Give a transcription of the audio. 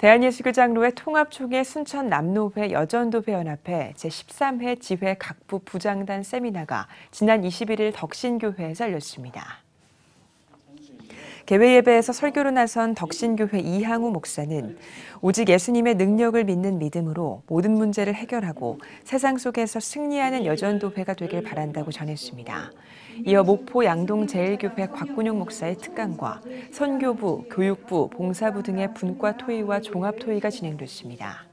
대한예수교장로회 통합총회 순천 남노회 여전도회 연합회 제13회 지회 각부 부장단 세미나가 지난 21일 덕신교회에서 열렸습니다. 개회 예배에서 설교로 나선 덕신교회 이항우 목사는 오직 예수님의 능력을 믿는 믿음으로 모든 문제를 해결하고 세상 속에서 승리하는 여전도회가 되길 바란다고 전했습니다. 이어 목포 양동제일교회 곽군용 목사의 특강과 선교부, 교육부, 봉사부 등의 분과 토의와 종합 토의가 진행됐습니다.